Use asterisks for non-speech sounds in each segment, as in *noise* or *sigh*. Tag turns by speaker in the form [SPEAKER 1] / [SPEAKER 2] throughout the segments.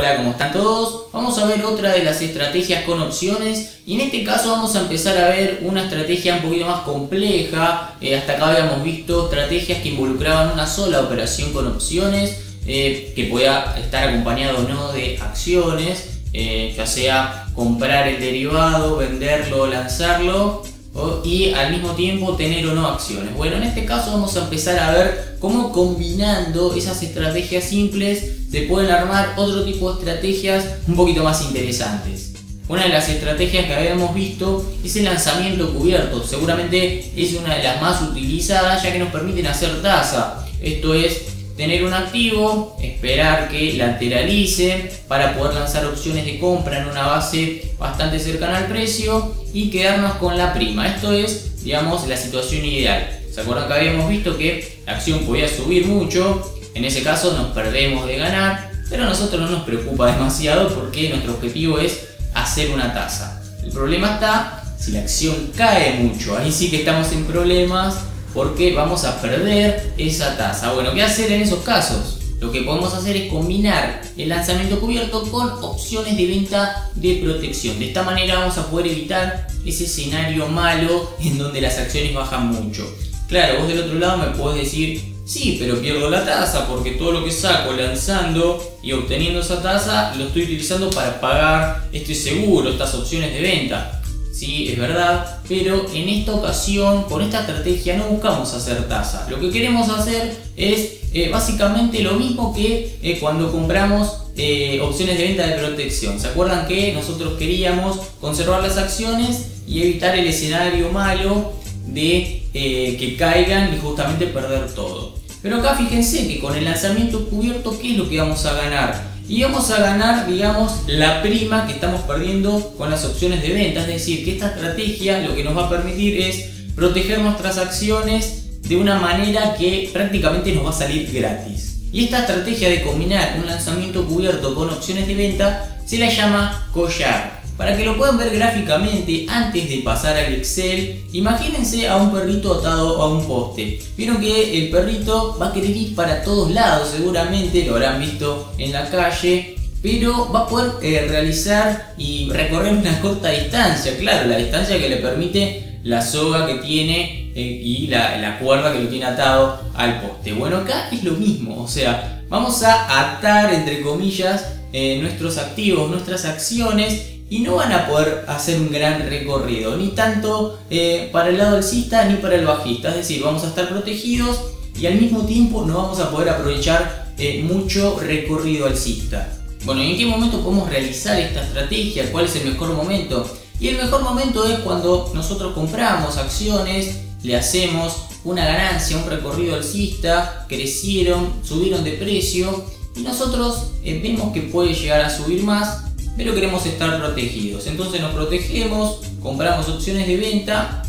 [SPEAKER 1] Hola, ¿cómo están todos? Vamos a ver otra de las estrategias con opciones y en este caso vamos a empezar a ver una estrategia un poquito más compleja. Eh, hasta acá habíamos visto estrategias que involucraban una sola operación con opciones eh, que podía estar acompañado o no de acciones, eh, ya sea comprar el derivado, venderlo, lanzarlo y al mismo tiempo tener o no acciones. Bueno, en este caso vamos a empezar a ver cómo combinando esas estrategias simples se pueden armar otro tipo de estrategias un poquito más interesantes. Una de las estrategias que habíamos visto es el lanzamiento cubierto. Seguramente es una de las más utilizadas ya que nos permiten hacer tasa. Esto es tener un activo, esperar que lateralice para poder lanzar opciones de compra en una base bastante cercana al precio y quedarnos con la prima. Esto es, digamos, la situación ideal. ¿Se acuerdan que habíamos visto que la acción podía subir mucho? En ese caso nos perdemos de ganar, pero a nosotros no nos preocupa *laughs* demasiado porque nuestro objetivo es hacer una tasa. El problema está si la acción cae mucho, ahí sí que estamos en problemas porque vamos a perder esa tasa. Bueno, ¿qué hacer en esos casos? Lo que podemos hacer es combinar el lanzamiento cubierto con opciones de venta de protección. De esta manera vamos a poder evitar ese escenario malo en donde las acciones bajan mucho. Claro, vos del otro lado me podés decir, sí, pero pierdo la tasa porque todo lo que saco lanzando y obteniendo esa tasa lo estoy utilizando para pagar este seguro, estas opciones de venta. Sí, es verdad, pero en esta ocasión, con esta estrategia, no buscamos hacer tasa. Lo que queremos hacer es eh, básicamente lo mismo que eh, cuando compramos eh, opciones de venta de protección. ¿Se acuerdan que nosotros queríamos conservar las acciones y evitar el escenario malo de que caigan y justamente perder todo? Pero acá fíjense que con el lanzamiento cubierto, ¿qué es lo que vamos a ganar? Y vamos a ganar, digamos, la prima que estamos perdiendo con las opciones de venta. Es decir, que esta estrategia lo que nos va a permitir es proteger nuestras acciones de una manera que prácticamente nos va a salir gratis. Y esta estrategia de combinar un lanzamiento cubierto con opciones de venta se la llama collar. Para que lo puedan ver gráficamente antes de pasar al Excel, imagínense a un perrito atado a un poste. Vieron que el perrito va a querer ir para todos lados, seguramente lo habrán visto en la calle, pero va a poder eh, realizar y recorrer una corta distancia, claro, la distancia que le permite la soga que tiene eh, y la, cuerda que lo tiene atado al poste. Bueno, acá es lo mismo, o sea, vamos a atar entre comillas eh, nuestros activos, nuestras acciones y no van a poder hacer un gran recorrido, ni tanto eh, para el lado alcista ni para el bajista. Es decir, vamos a estar protegidos y al mismo tiempo no vamos a poder aprovechar eh, mucho recorrido alcista. Bueno, ¿y en qué momento podemos realizar esta estrategia? ¿Cuál es el mejor momento? Y el mejor momento es cuando nosotros compramos acciones, le hacemos una ganancia, un recorrido alcista, crecieron, subieron de precio y nosotros eh, vemos que puede llegar a subir más pero queremos estar protegidos. Entonces nos protegemos, compramos opciones de venta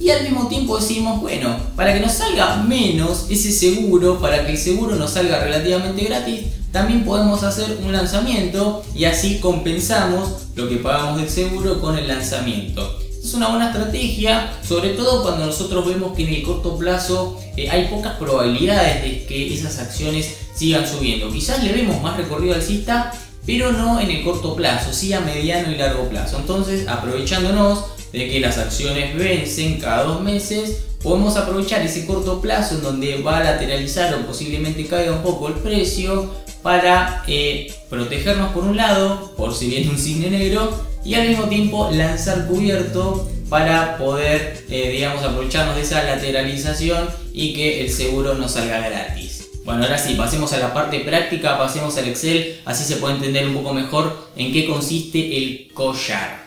[SPEAKER 1] y al mismo tiempo decimos, bueno, para que nos salga menos ese seguro, para que el seguro nos salga relativamente gratis, también podemos hacer un lanzamiento y así compensamos lo que pagamos del seguro con el lanzamiento. Es una buena estrategia, sobre todo cuando nosotros vemos que en el corto plazo eh, hay pocas probabilidades de que esas acciones sigan subiendo. Quizás le vemos más recorrido alcista pero no en el corto plazo, sí a mediano y largo plazo. Entonces, aprovechándonos de que las acciones vencen cada dos meses, podemos aprovechar ese corto plazo en donde va a lateralizar o posiblemente caiga un poco el precio para eh, protegernos por un lado, por si viene un cisne negro, y al mismo tiempo lanzar cubierto para poder, eh, digamos, aprovecharnos de esa lateralización y que el seguro nos salga gratis. Bueno, ahora sí, pasemos a la parte práctica, pasemos al Excel, así se puede entender un poco mejor en qué consiste el collar.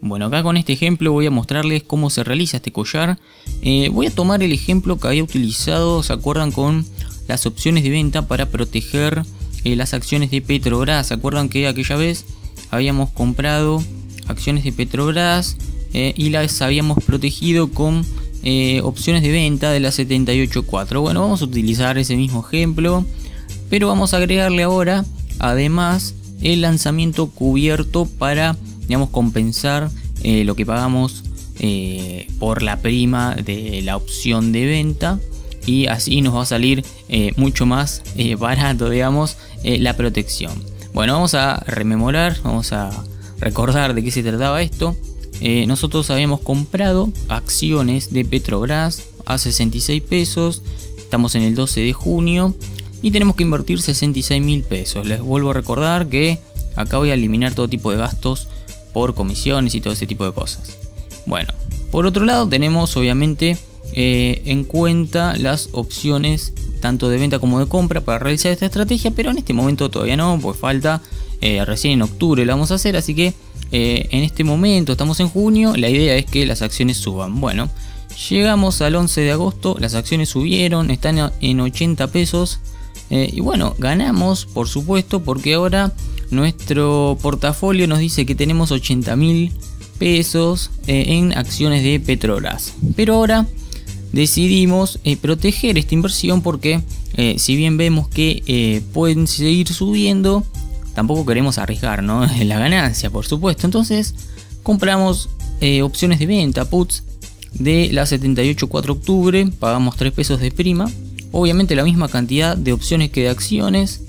[SPEAKER 1] Bueno, acá con este ejemplo voy a mostrarles cómo se realiza este collar. Eh, voy a tomar el ejemplo que había utilizado, ¿se acuerdan? Con las opciones de venta para proteger eh, las acciones de Petrobras. ¿Se acuerdan que aquella vez habíamos comprado acciones de Petrobras eh, y las habíamos protegido con eh, opciones de venta de la 78.4. Bueno, vamos a utilizar ese mismo ejemplo, pero vamos a agregarle ahora, además, el lanzamiento cubierto para, digamos, compensar eh, lo que pagamos eh, por la prima de la opción de venta y así nos va a salir mucho más *laughs* barato, digamos, la protección. Bueno, vamos a rememorar, vamos a recordar de qué se trataba esto. Eh, nosotros habíamos comprado acciones de Petrobras a 66 pesos. Estamos en el 12 de junio y tenemos que invertir 66 mil pesos. Les vuelvo a recordar que acá voy a eliminar todo tipo de gastos por comisiones y todo ese tipo de cosas. Bueno, por otro lado tenemos obviamente eh, en cuenta las opciones tanto de venta como de compra para realizar esta estrategia, pero en este momento todavía no, pues falta, eh, recién en octubre lo vamos a hacer, así que eh, en este momento estamos en junio, la idea es que las acciones suban. Bueno, llegamos al 11 de agosto, las acciones subieron, están en 80 pesos, eh, y bueno, ganamos por supuesto porque ahora nuestro portafolio nos dice que tenemos 80 mil pesos en acciones de Petrobras. Pero ahora decidimos eh, proteger esta inversión porque eh, si bien vemos que eh, pueden seguir subiendo, tampoco queremos arriesgar ¿no? *laughs* la ganancia, por supuesto. Entonces compramos opciones de venta, puts, de la 78 4 octubre, pagamos 3 pesos de prima. Obviamente la misma cantidad de opciones que de acciones,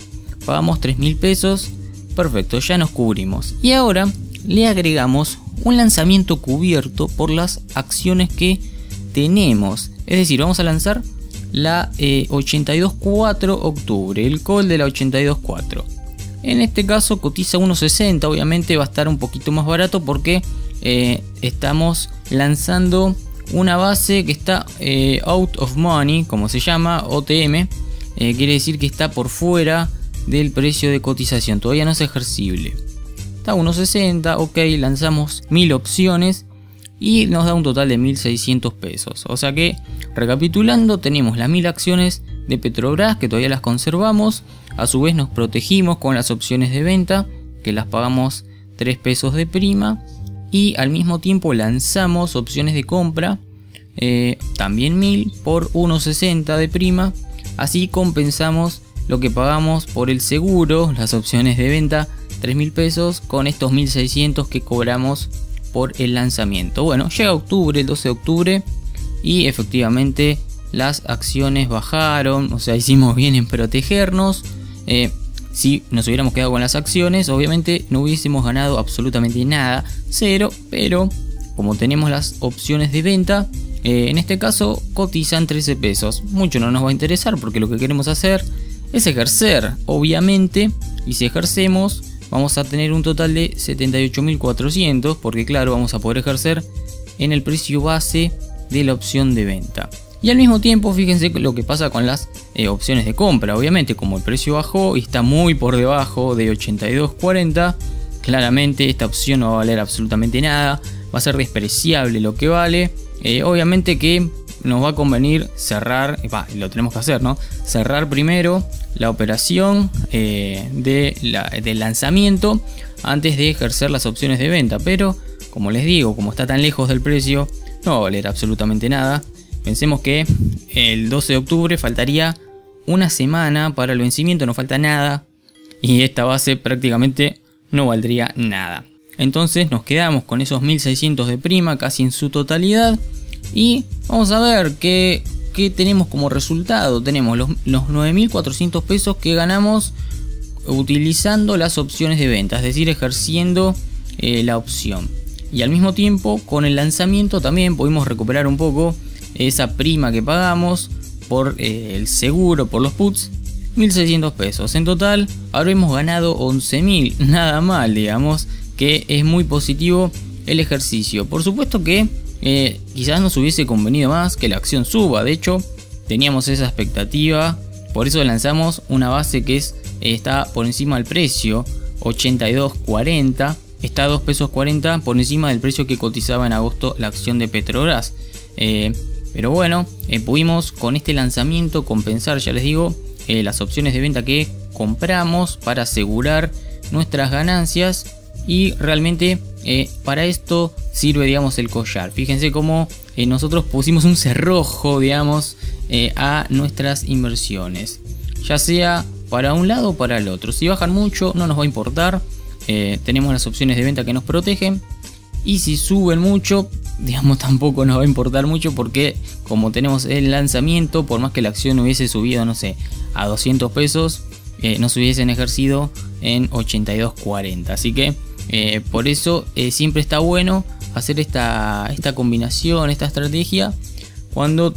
[SPEAKER 1] pagamos 3 mil pesos. Perfecto, ya nos cubrimos. Y ahora le agregamos un lanzamiento cubierto por las acciones que tenemos. Es decir, vamos a lanzar la 82.4 eh, octubre, el call de la 82.4. En este caso cotiza 1.60, obviamente va a estar un poquito más barato porque eh, estamos lanzando una base que está eh, out of money, como se llama, OTM, quiere decir que está por fuera del precio de cotización, todavía no es ejercible. Está 1.60, ok, lanzamos 1000 opciones y nos da un total de 1.600 pesos. O sea que, recapitulando, tenemos las 1.000 acciones de Petrobras que todavía las conservamos, a su vez nos protegimos con las opciones de venta que las pagamos 3 pesos de prima y al mismo tiempo lanzamos opciones de compra eh, también 1000 por 1.60 de prima así compensamos lo que pagamos por el seguro las opciones de venta 3.000 pesos con estos 1.600 que cobramos por el lanzamiento. Bueno, llega octubre, el 12 de octubre, y efectivamente las acciones bajaron, o sea, hicimos bien en protegernos. Eh, si nos hubiéramos quedado con las acciones, obviamente no hubiésemos ganado absolutamente nada, cero, pero como tenemos las opciones de venta, eh, en este caso cotizan 13 pesos. Mucho no nos va a interesar porque lo que queremos hacer es ejercer, obviamente, y si ejercemos, vamos a tener un total de 78.400 porque claro vamos a poder ejercer en el precio base de la opción de venta. Y al mismo tiempo fíjense lo que pasa con las eh, opciones de compra. Obviamente como el precio bajó y está muy por debajo de 82.40, claramente esta opción no va a valer absolutamente nada. Va a ser despreciable lo que vale. Eh, obviamente que nos va a convenir cerrar, y lo tenemos que hacer, ¿no? Cerrar primero la operación eh, de del lanzamiento antes de ejercer las opciones de venta. Pero, como les digo, como está tan lejos del precio, no va a valer absolutamente nada. Pensemos que el 12 de octubre faltaría una semana para el vencimiento, no falta nada. Y esta base prácticamente no valdría nada. Entonces nos quedamos con esos 1600 de prima casi en su totalidad. Y vamos a ver qué, tenemos como resultado. Tenemos los, 9.400 pesos que ganamos utilizando las opciones de venta, es decir, ejerciendo eh, la opción. Y al mismo tiempo, con el lanzamiento también pudimos recuperar un poco esa prima que pagamos por eh, el seguro, por los puts. 1.600 pesos. En total, habremos ganado 11.000. *laughs* Nada mal, digamos, que es muy positivo el ejercicio. Por supuesto que eh, quizás nos hubiese convenido más que la acción suba. De hecho, teníamos esa expectativa. Por eso lanzamos una base que es, está por encima del precio. 82.40. Está a 2 pesos 40 por encima del precio que cotizaba en agosto la acción de Petrobras. Eh, pero bueno, eh, pudimos con este lanzamiento compensar, ya les digo, las opciones de venta que compramos para asegurar nuestras ganancias y realmente eh, para esto sirve, digamos, el collar. Fíjense cómo eh, nosotros pusimos un cerrojo, digamos, eh, a nuestras inversiones. Ya sea para un lado o para el otro. Si bajan mucho, no nos va a importar. tenemos las opciones de venta que nos protegen. Y si suben mucho, digamos, tampoco nos va a importar mucho porque como tenemos el lanzamiento, por más que la acción hubiese subido, no sé, a 200 pesos, eh, no se hubiesen ejercido en 82.40. Así que eh, por eso siempre está bueno hacer esta, esta combinación, esta estrategia, cuando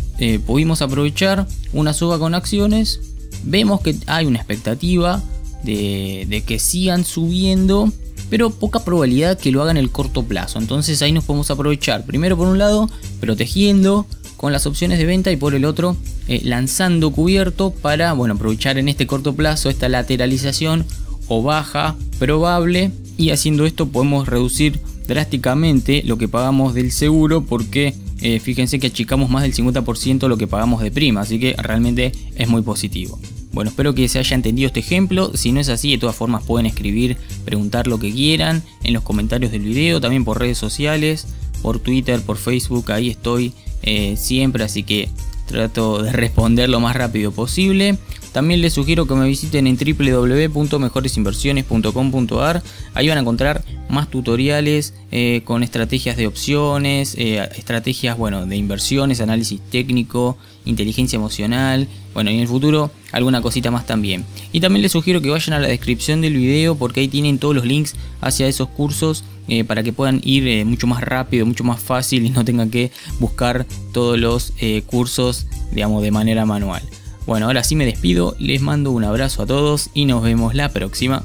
[SPEAKER 1] pudimos aprovechar una suba con acciones, vemos que hay una expectativa de que sigan subiendo pero poca probabilidad que lo hagan en el corto plazo. Entonces ahí nos podemos aprovechar, primero por un lado, protegiendo con las opciones de venta y por el otro eh, lanzando cubierto para bueno, aprovechar en este corto plazo esta lateralización o baja probable y haciendo esto podemos reducir drásticamente lo que pagamos del seguro porque eh, fíjense que achicamos más del 50% lo que pagamos de prima, así que realmente es muy positivo. Bueno, espero que se haya entendido este ejemplo. Si no es así, de todas formas pueden escribir, preguntar lo que quieran en los comentarios del video, también por redes sociales, por Twitter, por Facebook, ahí estoy eh, siempre, así que trato de responder lo más rápido posible. También les sugiero que me visiten en www.mejoresinversiones.com.ar. Ahí van a encontrar más tutoriales eh, con estrategias de opciones, eh, estrategias bueno, de inversiones, análisis técnico, inteligencia emocional. Bueno, y en el futuro alguna cosita más también. Y también les sugiero que vayan a la descripción del video porque ahí tienen todos los links hacia esos cursos eh, para que puedan ir mucho más rápido, mucho más fácil y no tengan que buscar todos los cursos, digamos, de manera manual. Bueno, ahora sí me despido, les mando un abrazo a todos y nos vemos la próxima.